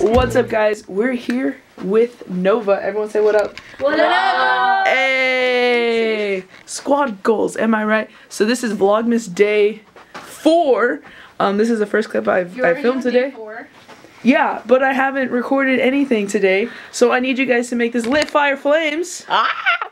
What's up, guys? We're here with Nova. Everyone say what up. What up? Hey! Squad goals, am I right? So this is Vlogmas Day 4. Um, this is the first clip I've, You I already filmed on today. four. Yeah, but I haven't recorded anything today. So I need you guys to make this lit fire flames. Ah!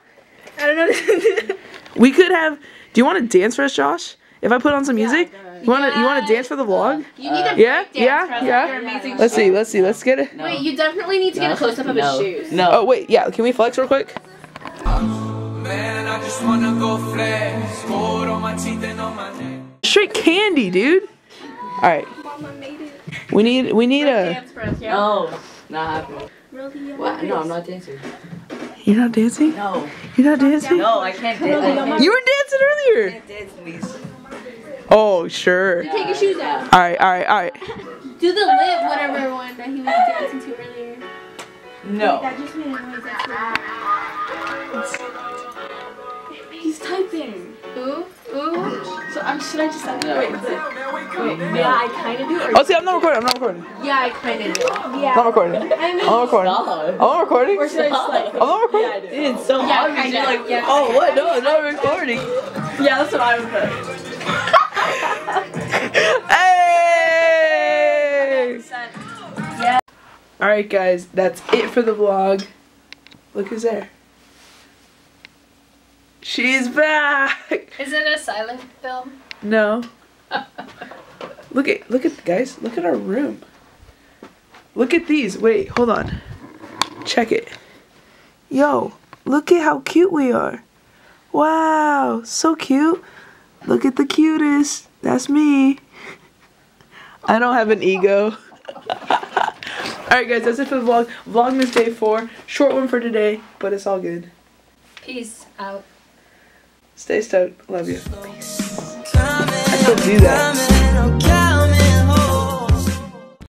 I don't know. We could have. Do you want to dance for us, Josh? If I put on some music, go ahead. You want to you want to dance for the vlog? you need to Yeah, dance yeah, for yeah. with your amazing Let's see, let's see, let's get it. Wait, you definitely need to get a close up of his shoes. No. Oh wait, yeah. Can we flex real quick? Man, I just wanna go flex. Gold on my teeth and on my neck. Straight candy, dude. All right. We need we need a. Dance for us, yeah. No. Not happening. What? No, I'm not dancing. You're not dancing. No. You're not dancing. No, I can't dance. You were dancing earlier. can't dance in these. Oh sure. Take your shoes out. All right, all right, all right. Do the lip, whatever one that he was dancing to earlier. No. That just made a noise. That's He's typing. Ooh, ooh. So I'm should I just type? No. Wait, wait. Yeah, I kind of do. Oh, see, I'm not recording. I'm not recording. yeah, I kind of do. I'm Yeah. not recording. I'm I mean, not recording. Stop. I'm not recording. or should I just like? I'm not recording. It's so Yeah, obvious. You're like, yeah. oh, what? No, I'm not recording. Yeah, that's what I would put. Hey! Yeah. All right, guys, that's it for the vlog. Look who's there. She's back. Is it a silent film? No. look at look at guys. Look at our room. Look at these. Wait, hold on. Check it. Yo, look at how cute we are. Wow, so cute. Look at the cutest. That's me. I don't have an ego. Alright guys, that's it for the vlog. Vlogmas day four. Short one for today, but it's all good. Peace out. Stay stoked. Love you. I still do that. Coming, okay.